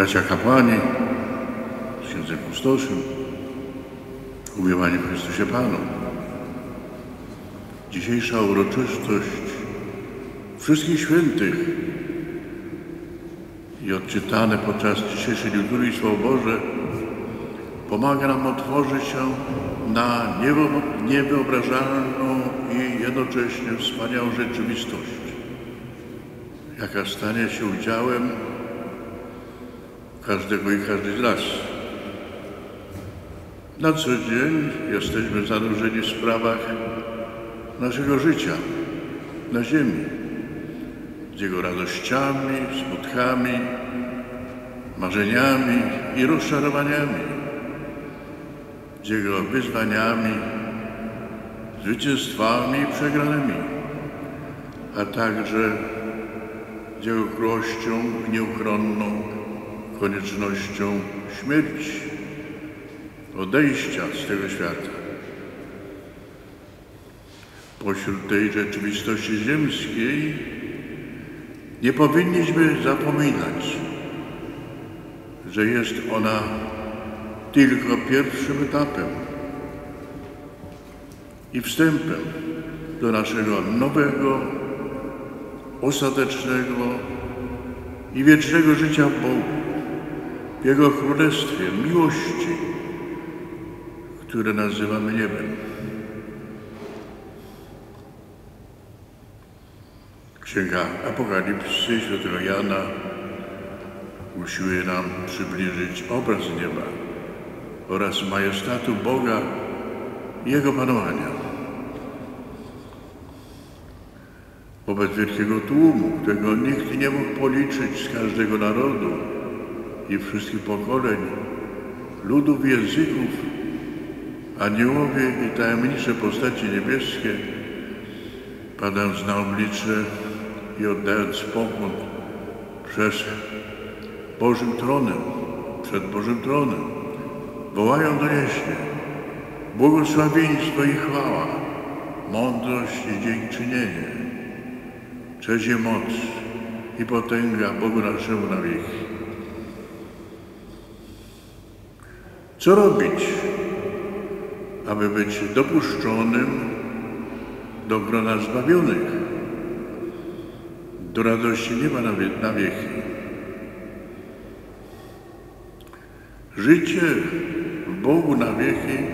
bracia kapłani, z księdzem kustoszem, w Chrystusie Panu. Dzisiejsza uroczystość wszystkich świętych i odczytane podczas dzisiejszej liturgii Słowo Boże pomaga nam otworzyć się na niewyobrażalną i jednocześnie wspaniałą rzeczywistość, jaka stanie się udziałem każdego i każdej z nas. Na co dzień jesteśmy zanurzeni w sprawach naszego życia na ziemi, z jego radościami, smutkami, marzeniami i rozczarowaniami, z jego wyzwaniami, zwycięstwami i przegranymi, a także z jego kruchością nieuchronną koniecznością śmierci, odejścia z tego świata. Pośród tej rzeczywistości ziemskiej nie powinniśmy zapominać, że jest ona tylko pierwszym etapem i wstępem do naszego nowego, ostatecznego i wiecznego życia w Bogu, w Jego Królestwie miłości, które nazywamy niebem. Księga Apokalipsy świętego Jana usiłuje nam przybliżyć obraz nieba oraz majestatu Boga i Jego panowania. Wobec wielkiego tłumu, którego nikt nie mógł policzyć z każdego narodu i wszystkich pokoleń, ludów języków, aniołowie i tajemnicze postaci niebieskie, padając na oblicze i oddając pokłon przed Bożym Tronem, przed Bożym Tronem, wołają donieśnie błogosławieństwo i chwała, mądrość i dziękczynienie, cześć moc i potęga Bogu naszemu na wieki. Co robić, aby być dopuszczonym do grona zbawionych, do radości nieba na, wie, na wieki? Życie w Bogu na wieki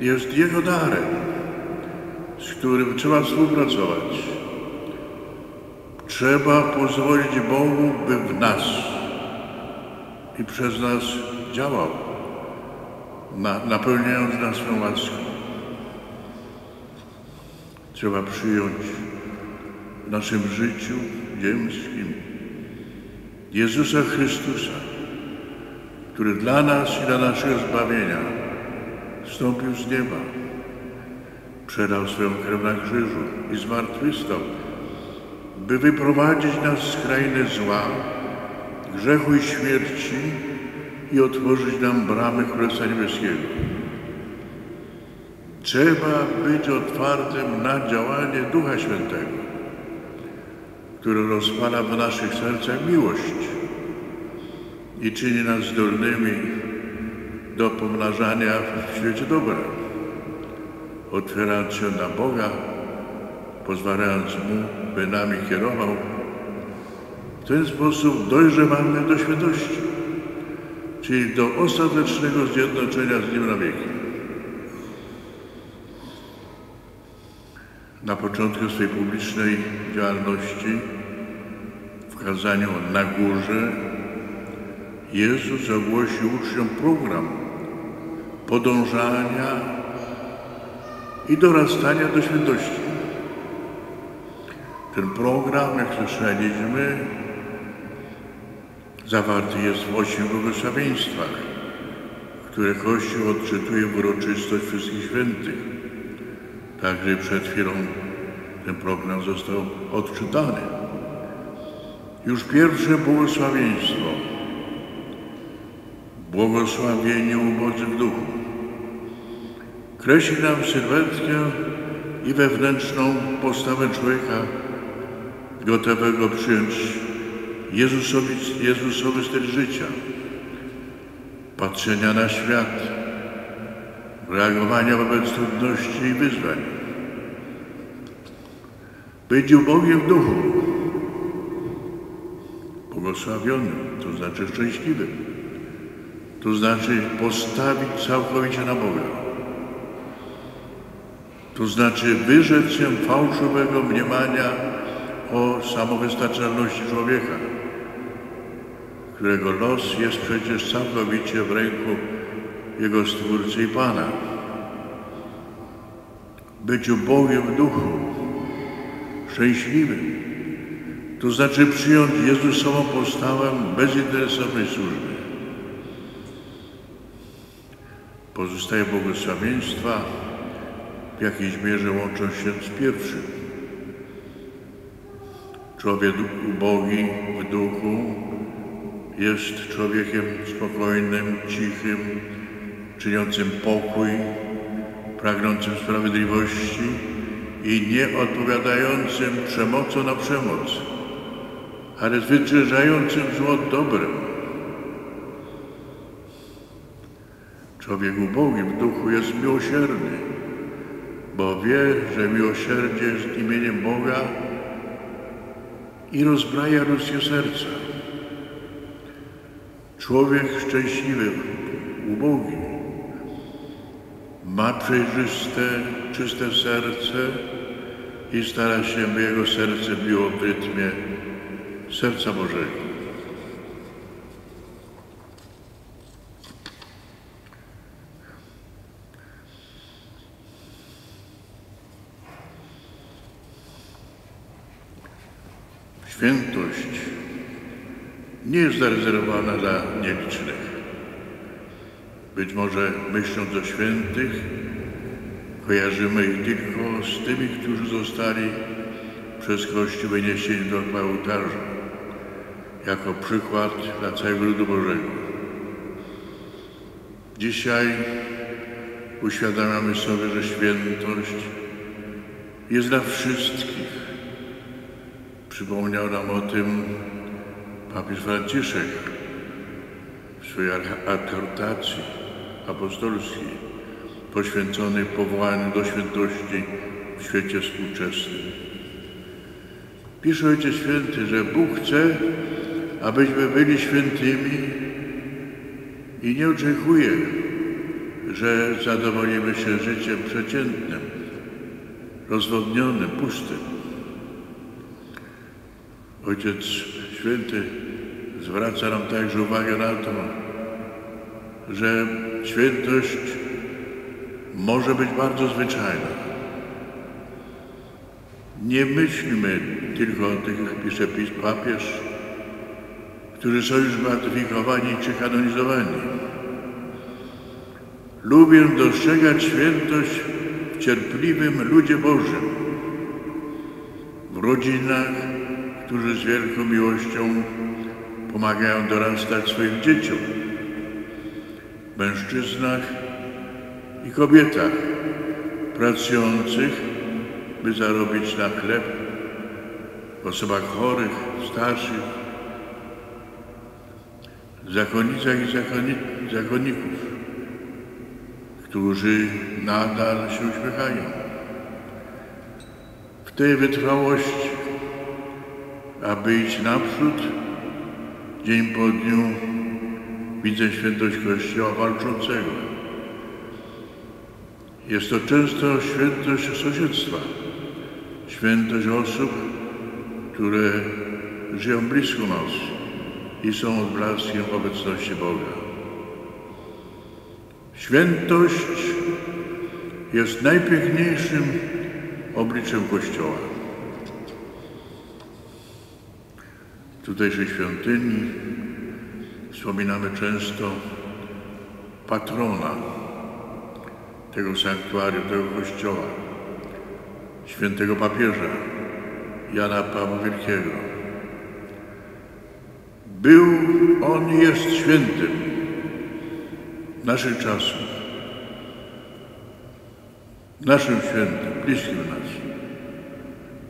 jest Jego darem, z którym trzeba współpracować. Trzeba pozwolić Bogu, by w nas i przez nas działał, na, napełniając nas swą łaską. Trzeba przyjąć w naszym życiu ziemskim Jezusa Chrystusa, który dla nas i dla naszego zbawienia wstąpił z nieba, przedał swoją krew na krzyżu i zmartwychwstał, by wyprowadzić nas z krainy zła, grzechu i śmierci i otworzyć nam bramy Królestwa Niebieskiego. Trzeba być otwartym na działanie Ducha Świętego, który rozpala w naszych sercach miłość i czyni nas zdolnymi do pomnażania w świecie dobra, otwierając się na Boga, pozwalając Mu, by nami kierował. W ten sposób dojrzewamy do świętości, czyli do ostatecznego zjednoczenia z Nim na wieki. Na początku swojej publicznej działalności w kazaniu na górze Jezus ogłosił uczniom program podążania i dorastania do świętości. Ten program, jak słyszeliśmy, zawarty jest w ośmiu błogosławieństwach, które Kościół odczytuje w uroczystość wszystkich świętych. Także przed chwilą ten program został odczytany. Już pierwsze błogosławieństwo błogosławieni ubodzy w duchu. Kreśli nam sylwetkę i wewnętrzną postawę człowieka gotowego przyjąć Jezusowi, Jezusowy styl życia, patrzenia na świat, reagowania wobec trudności i wyzwań. Być ubogiem w duchu, błogosławionym, to znaczy szczęśliwym, to znaczy postawić całkowicie na Boga. To znaczy wyrzec się fałszywego mniemania o samowystarczalności człowieka, którego los jest przecież całkowicie w ręku Jego Stwórcy i Pana. Być Bogiem w duchu, szczęśliwym, to znaczy przyjąć Jezusową postawę bezinteresownej służby. Pozostaje błogosławieństwa, w jakiejś mierze łączą się z pierwszym. Człowiek ubogi w duchu jest człowiekiem spokojnym, cichym, czyniącym pokój, pragnącym sprawiedliwości i nie odpowiadającym przemocą na przemoc, ale zwyciężającym zło dobrem. Człowiek ubogi w duchu jest miłosierny, bo wie, że miłosierdzie jest imieniem Boga i rozbraja ludzkie serca. Człowiek szczęśliwy, ubogi, ma przejrzyste, czyste serce i stara się, by jego serce biło w rytmie serca Bożego. Świętość nie jest zarezerwowana dla nielicznych. Być może myśląc o świętych, kojarzymy ich tylko z tymi, którzy zostali przez Kościół wyniesieni do ołtarza, jako przykład dla całego ludu Bożego. Dzisiaj uświadamiamy sobie, że świętość jest dla wszystkich Przypomniał nam o tym papież Franciszek w swojej adhortacji apostolskiej poświęconej powołaniu do świętości w świecie współczesnym. Pisze Ojciec Święty, że Bóg chce, abyśmy byli świętymi i nie oczekuje, że zadowolimy się życiem przeciętnym, rozwodnionym, pustym. Ojciec Święty zwraca nam także uwagę na to, że świętość może być bardzo zwyczajna. Nie myślmy tylko o tych, pisze papież, którzy są już beatyfikowani czy kanonizowani. Lubię dostrzegać świętość w cierpliwym ludzie Bożym, w rodzinach, którzy z wielką miłością pomagają dorastać swoim dzieciom, mężczyznach i kobietach pracujących, by zarobić na chleb, osobach chorych, starszych, zakonnicach i zakonników, którzy nadal się uśmiechają. W tej wytrwałości aby iść naprzód, dzień po dniu widzę świętość Kościoła walczącego. Jest to często świętość sąsiedztwa, świętość osób, które żyją blisko nas i są odblaskiem obecności Boga. Świętość jest najpiękniejszym obliczem Kościoła. Tutejszej świątyni wspominamy często patrona tego sanktuarium, tego kościoła, świętego papieża Jana Pawła Wielkiego. Był on jest świętym naszych czasów, naszym świętym, bliskim nas.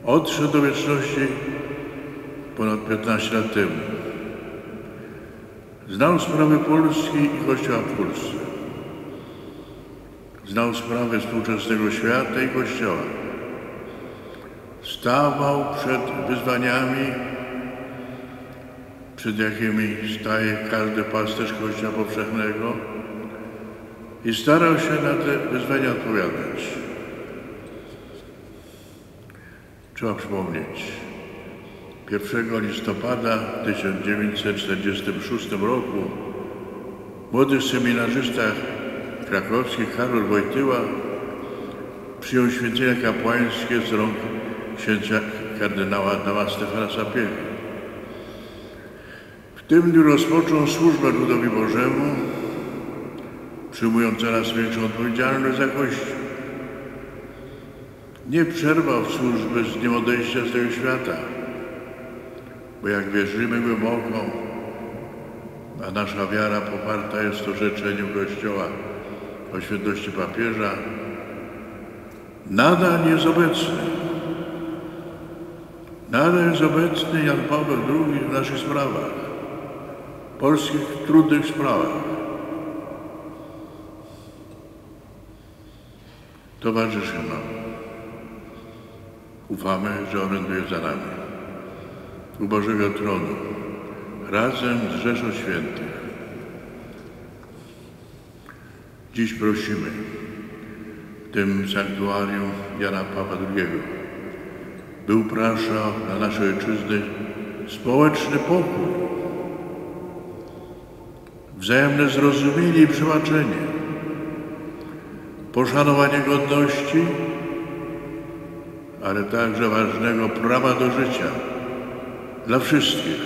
Odszedł do wieczności ponad 15 lat temu. Znał sprawy Polski i Kościoła w Polsce. Znał sprawy współczesnego świata i Kościoła. Stawał przed wyzwaniami, przed jakimi staje każdy pasterz Kościoła Powszechnego i starał się na te wyzwania odpowiadać. Trzeba przypomnieć, 1 listopada 1946 roku młody seminarzysta krakowski Karol Wojtyła przyjął święcenia kapłańskie z rąk księcia kardynała Adama Stefana Sapiego. W tym dniu rozpoczął służbę ludowi Bożemu, przyjmując coraz większą odpowiedzialność za Kościół. Nie przerwał służby z dniem odejścia z tego świata, bo jak wierzymy głęboko, a nasza wiara poparta jest orzeczeniem Kościoła o świętości papieża, nadal jest obecny. Nadal jest obecny Jan Paweł II w naszych sprawach, polskich trudnych sprawach. Towarzyszy nam. Ufamy, że oręduje za nami. Bożego Tronu, razem z Rzeszą Świętych. Dziś prosimy w tym sanktuarium Jana Pawła II, by upraszał dla naszej ojczyzny społeczny pokój, wzajemne zrozumienie i przebaczenie, poszanowanie godności, ale także ważnego prawa do życia dla wszystkich,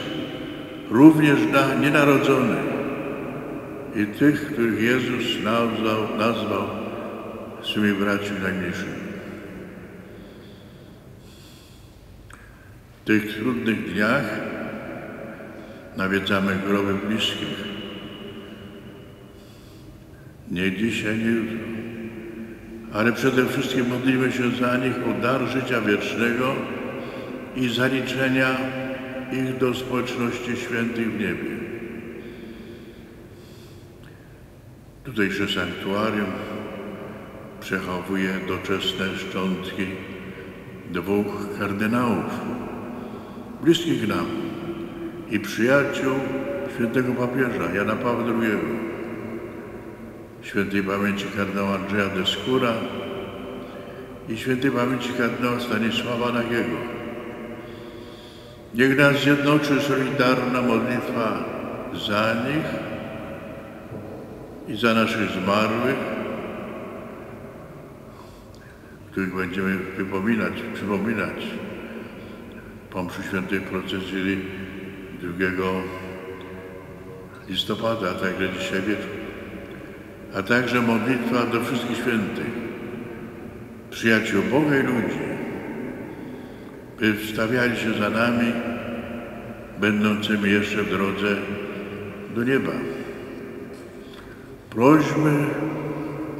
również dla nienarodzonych i tych, których Jezus nazwał, nazwał swymi braćmi najmniejszymi. W tych trudnych dniach nawiedzamy groby bliskich. Nie dzisiaj, nie jutro ale przede wszystkim modlimy się za nich o dar życia wiecznego i zaliczenia ich do społeczności świętych w niebie. Tutejsze sanktuarium przechowuje doczesne szczątki dwóch kardynałów, bliskich nam i przyjaciół świętego papieża Jana Pawła II świętej pamięci kardynała Andrzeja Deskura i świętej pamięci kardynała Stanisława Nagiego. Niech nas zjednoczy solidarna modlitwa za nich i za naszych zmarłych, których będziemy wypominać, przypominać po mszy świętej procesji 2 listopada, a także dzisiaj wieczór. A także modlitwa do wszystkich świętych, przyjaciół Boga i ludzi, by wstawiali się za nami, będącymi jeszcze w drodze do nieba. Prośmy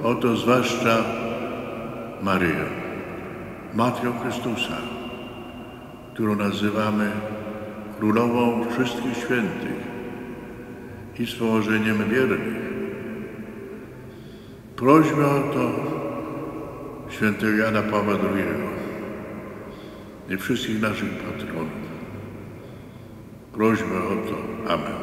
o to zwłaszcza Maryję, Matkę Chrystusa, którą nazywamy Królową wszystkich świętych i stworzeniem wiernych Prośmy o to świętego Jana Pawła II i wszystkich naszych patronów. Prośmy o to. Amen.